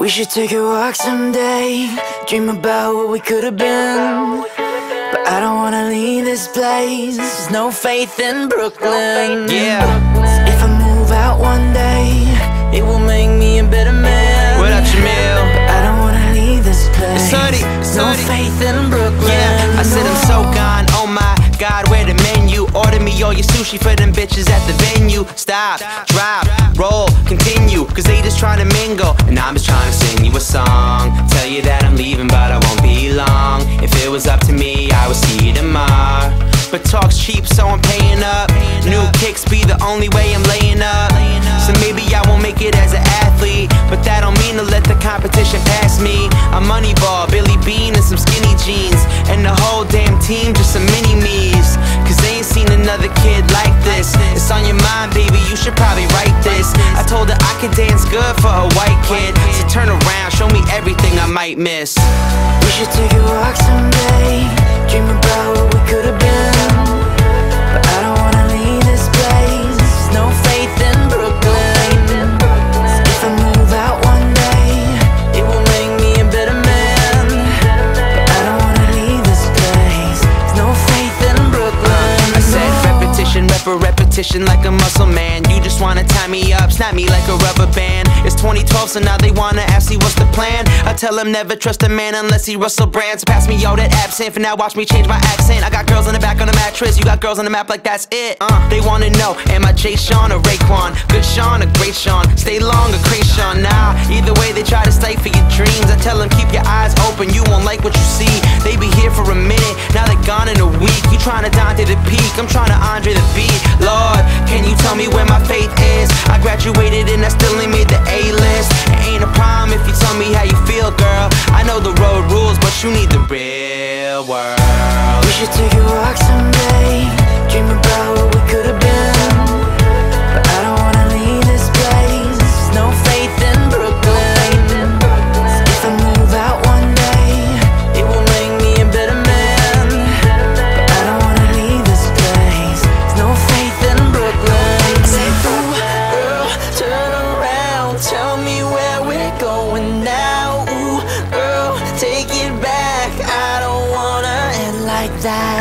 We should take a walk someday Dream about what we could have been But I don't wanna leave this place There's no faith in Brooklyn Yeah. If I move out one day It will make me a better man What up, Jamil? I don't wanna leave this place Sonny, There's no Sonny. faith in Brooklyn Yeah, I said I'm so gone. Oh my god, where the menu? Order me all your sushi for them bitches at the venue. Stop, trying to mingle. And I'm just trying to sing you a song. Tell you that I'm leaving, but I won't be long. If it was up to me, I would see you tomorrow. But talk's cheap, so I'm paying up. New kicks be the only way I'm laying up. So maybe I won't make it as an athlete. But that don't mean to let the competition pass me. I'm Moneyball, Billy Beane, and some skinny jeans. And the whole damn team, just some mini seen another kid like this. It's on your mind, baby, you should probably write this. I told her I could dance good for a white kid. So turn around, show me everything I might miss. We should take a walk someday Dream about what we could like a muscle man. You just wanna tie me up, snap me like a rubber band. It's 2012, so now they wanna ask me what's the plan. I tell them never trust a man unless he Russell Brands. Pass me all that absinthe, for now watch me change my accent. I got girls on the back on the mattress, you got girls on the map like that's it. Uh, they wanna know, am I Jay Sean or Raekwon? Good Sean or great Sean? Stay long or Kreayshawn? Nah, either way they try to stifle your dreams. I tell them keep your eyes open, you won't like what you see. They be here for a minute, now they're gone in a week. You trying to dine to the peak, I'm trying to Andre the beat. Lord, can you tell me where my faith is? I graduated and I still ain't made the A list. It ain't a problem if you tell me how you feel, girl. I know the road rules, but you need the real world. We should take a walk someday Dream about what we could 在